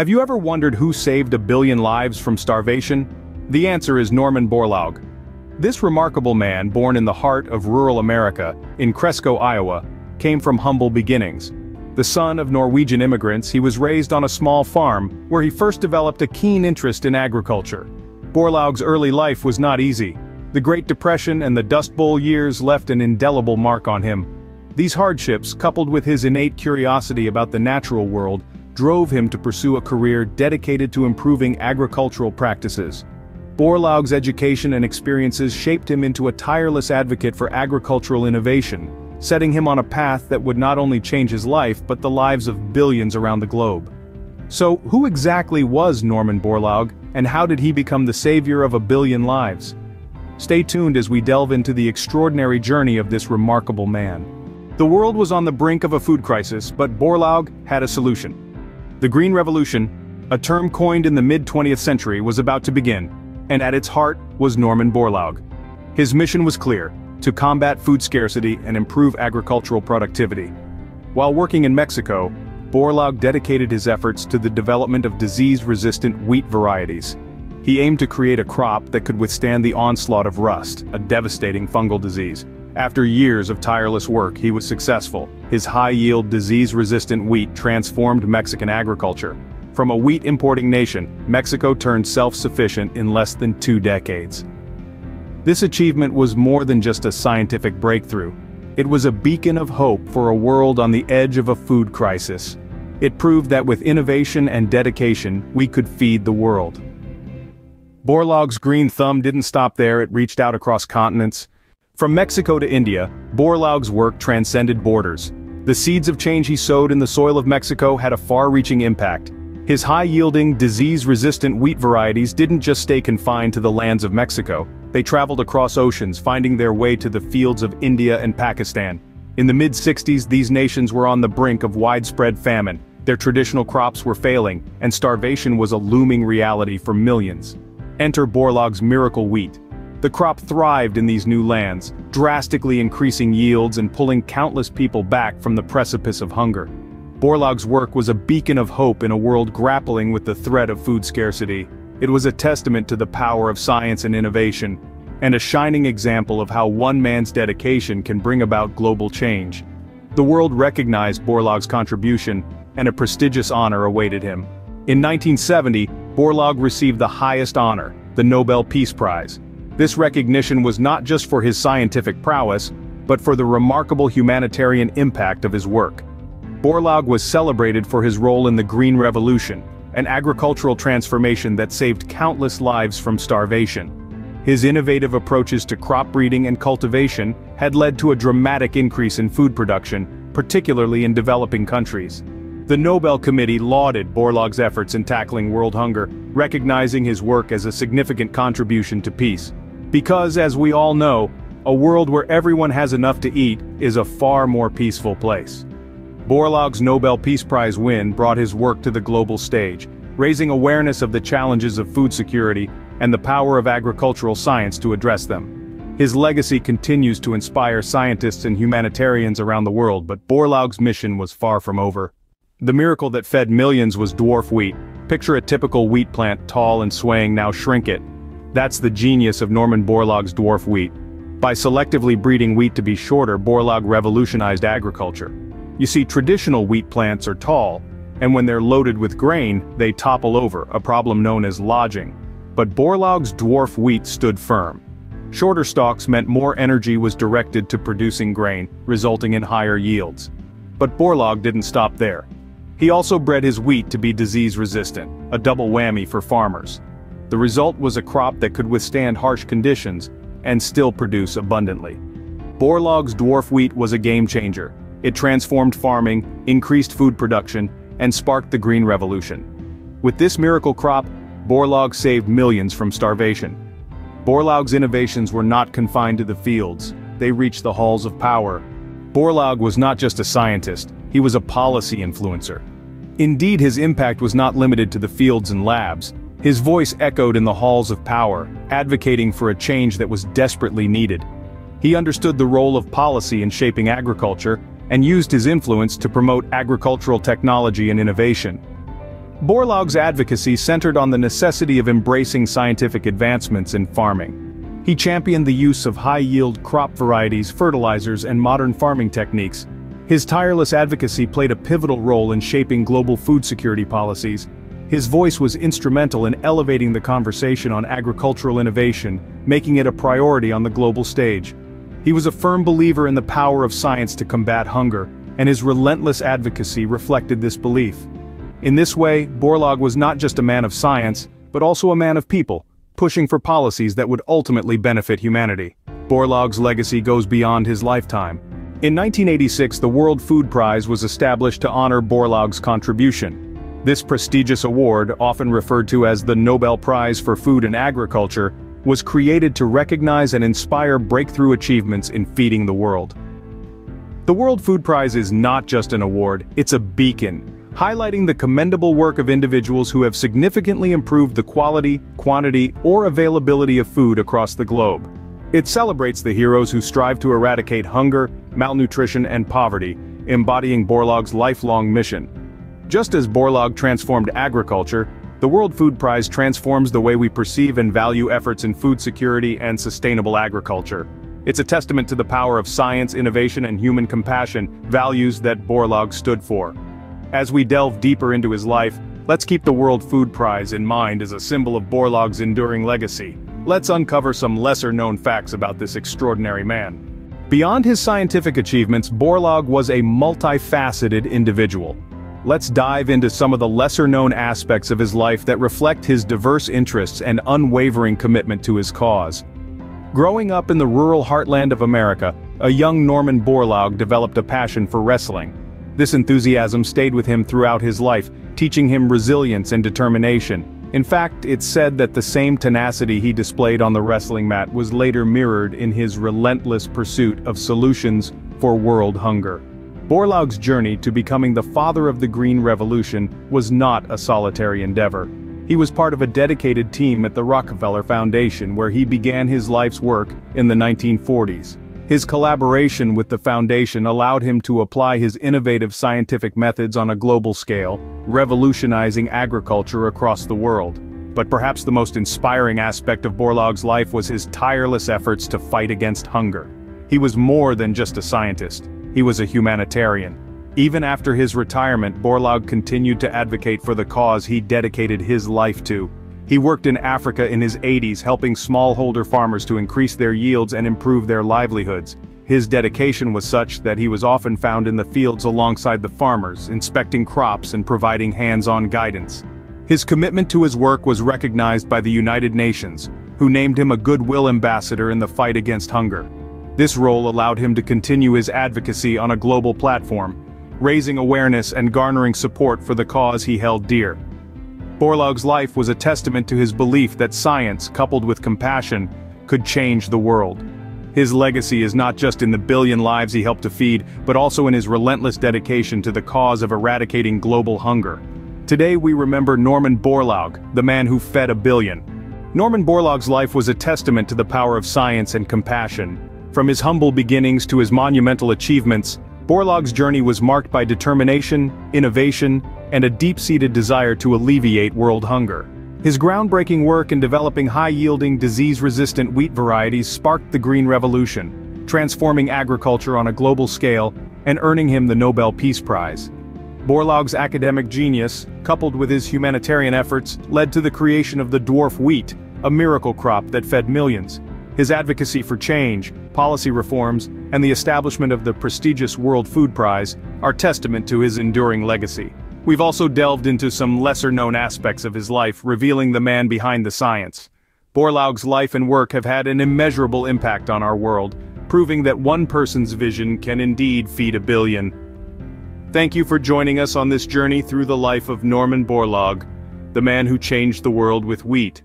Have you ever wondered who saved a billion lives from starvation? The answer is Norman Borlaug. This remarkable man, born in the heart of rural America, in Cresco, Iowa, came from humble beginnings. The son of Norwegian immigrants, he was raised on a small farm, where he first developed a keen interest in agriculture. Borlaug's early life was not easy. The Great Depression and the Dust Bowl years left an indelible mark on him. These hardships, coupled with his innate curiosity about the natural world, drove him to pursue a career dedicated to improving agricultural practices. Borlaug's education and experiences shaped him into a tireless advocate for agricultural innovation, setting him on a path that would not only change his life but the lives of billions around the globe. So, who exactly was Norman Borlaug, and how did he become the savior of a billion lives? Stay tuned as we delve into the extraordinary journey of this remarkable man. The world was on the brink of a food crisis, but Borlaug had a solution. The Green Revolution, a term coined in the mid-20th century was about to begin, and at its heart was Norman Borlaug. His mission was clear, to combat food scarcity and improve agricultural productivity. While working in Mexico, Borlaug dedicated his efforts to the development of disease-resistant wheat varieties. He aimed to create a crop that could withstand the onslaught of rust, a devastating fungal disease. After years of tireless work he was successful, his high-yield disease-resistant wheat transformed Mexican agriculture. From a wheat importing nation, Mexico turned self-sufficient in less than two decades. This achievement was more than just a scientific breakthrough. It was a beacon of hope for a world on the edge of a food crisis. It proved that with innovation and dedication, we could feed the world. Borlaug's green thumb didn't stop there, it reached out across continents, from Mexico to India, Borlaug's work transcended borders. The seeds of change he sowed in the soil of Mexico had a far-reaching impact. His high-yielding, disease-resistant wheat varieties didn't just stay confined to the lands of Mexico, they traveled across oceans finding their way to the fields of India and Pakistan. In the mid-60s these nations were on the brink of widespread famine, their traditional crops were failing, and starvation was a looming reality for millions. Enter Borlaug's miracle wheat, the crop thrived in these new lands, drastically increasing yields and pulling countless people back from the precipice of hunger. Borlaug's work was a beacon of hope in a world grappling with the threat of food scarcity. It was a testament to the power of science and innovation, and a shining example of how one man's dedication can bring about global change. The world recognized Borlaug's contribution, and a prestigious honor awaited him. In 1970, Borlaug received the highest honor, the Nobel Peace Prize. This recognition was not just for his scientific prowess, but for the remarkable humanitarian impact of his work. Borlaug was celebrated for his role in the Green Revolution, an agricultural transformation that saved countless lives from starvation. His innovative approaches to crop breeding and cultivation had led to a dramatic increase in food production, particularly in developing countries. The Nobel Committee lauded Borlaug's efforts in tackling world hunger, recognizing his work as a significant contribution to peace. Because as we all know, a world where everyone has enough to eat is a far more peaceful place. Borlaug's Nobel Peace Prize win brought his work to the global stage, raising awareness of the challenges of food security and the power of agricultural science to address them. His legacy continues to inspire scientists and humanitarians around the world but Borlaug's mission was far from over. The miracle that fed millions was dwarf wheat. Picture a typical wheat plant tall and swaying now shrink it, that's the genius of Norman Borlaug's dwarf wheat. By selectively breeding wheat to be shorter Borlaug revolutionized agriculture. You see traditional wheat plants are tall, and when they're loaded with grain, they topple over, a problem known as lodging. But Borlaug's dwarf wheat stood firm. Shorter stalks meant more energy was directed to producing grain, resulting in higher yields. But Borlaug didn't stop there. He also bred his wheat to be disease-resistant, a double whammy for farmers. The result was a crop that could withstand harsh conditions and still produce abundantly. Borlaug's dwarf wheat was a game changer. It transformed farming, increased food production, and sparked the Green Revolution. With this miracle crop, Borlaug saved millions from starvation. Borlaug's innovations were not confined to the fields, they reached the halls of power. Borlaug was not just a scientist, he was a policy influencer. Indeed his impact was not limited to the fields and labs, his voice echoed in the halls of power, advocating for a change that was desperately needed. He understood the role of policy in shaping agriculture, and used his influence to promote agricultural technology and innovation. Borlaug's advocacy centered on the necessity of embracing scientific advancements in farming. He championed the use of high-yield crop varieties, fertilizers and modern farming techniques. His tireless advocacy played a pivotal role in shaping global food security policies. His voice was instrumental in elevating the conversation on agricultural innovation, making it a priority on the global stage. He was a firm believer in the power of science to combat hunger, and his relentless advocacy reflected this belief. In this way, Borlaug was not just a man of science, but also a man of people, pushing for policies that would ultimately benefit humanity. Borlaug's legacy goes beyond his lifetime. In 1986 the World Food Prize was established to honor Borlaug's contribution. This prestigious award, often referred to as the Nobel Prize for Food and Agriculture, was created to recognize and inspire breakthrough achievements in feeding the world. The World Food Prize is not just an award, it's a beacon, highlighting the commendable work of individuals who have significantly improved the quality, quantity, or availability of food across the globe. It celebrates the heroes who strive to eradicate hunger, malnutrition and poverty, embodying Borlaug's lifelong mission. Just as Borlaug transformed agriculture, the World Food Prize transforms the way we perceive and value efforts in food security and sustainable agriculture. It's a testament to the power of science, innovation and human compassion, values that Borlaug stood for. As we delve deeper into his life, let's keep the World Food Prize in mind as a symbol of Borlaug's enduring legacy. Let's uncover some lesser-known facts about this extraordinary man. Beyond his scientific achievements, Borlaug was a multifaceted individual. Let's dive into some of the lesser-known aspects of his life that reflect his diverse interests and unwavering commitment to his cause. Growing up in the rural heartland of America, a young Norman Borlaug developed a passion for wrestling. This enthusiasm stayed with him throughout his life, teaching him resilience and determination. In fact, it's said that the same tenacity he displayed on the wrestling mat was later mirrored in his relentless pursuit of solutions for world hunger. Borlaug's journey to becoming the father of the Green Revolution was not a solitary endeavor. He was part of a dedicated team at the Rockefeller Foundation where he began his life's work in the 1940s. His collaboration with the foundation allowed him to apply his innovative scientific methods on a global scale, revolutionizing agriculture across the world. But perhaps the most inspiring aspect of Borlaug's life was his tireless efforts to fight against hunger. He was more than just a scientist. He was a humanitarian. Even after his retirement Borlaug continued to advocate for the cause he dedicated his life to. He worked in Africa in his 80s helping smallholder farmers to increase their yields and improve their livelihoods. His dedication was such that he was often found in the fields alongside the farmers, inspecting crops and providing hands-on guidance. His commitment to his work was recognized by the United Nations, who named him a Goodwill Ambassador in the fight against hunger. This role allowed him to continue his advocacy on a global platform, raising awareness and garnering support for the cause he held dear. Borlaug's life was a testament to his belief that science, coupled with compassion, could change the world. His legacy is not just in the billion lives he helped to feed, but also in his relentless dedication to the cause of eradicating global hunger. Today we remember Norman Borlaug, the man who fed a billion. Norman Borlaug's life was a testament to the power of science and compassion, from his humble beginnings to his monumental achievements, Borlaug's journey was marked by determination, innovation, and a deep-seated desire to alleviate world hunger. His groundbreaking work in developing high-yielding, disease-resistant wheat varieties sparked the Green Revolution, transforming agriculture on a global scale and earning him the Nobel Peace Prize. Borlaug's academic genius, coupled with his humanitarian efforts, led to the creation of the dwarf wheat, a miracle crop that fed millions. His advocacy for change, policy reforms, and the establishment of the prestigious World Food Prize are testament to his enduring legacy. We've also delved into some lesser-known aspects of his life, revealing the man behind the science. Borlaug's life and work have had an immeasurable impact on our world, proving that one person's vision can indeed feed a billion. Thank you for joining us on this journey through the life of Norman Borlaug, the man who changed the world with wheat.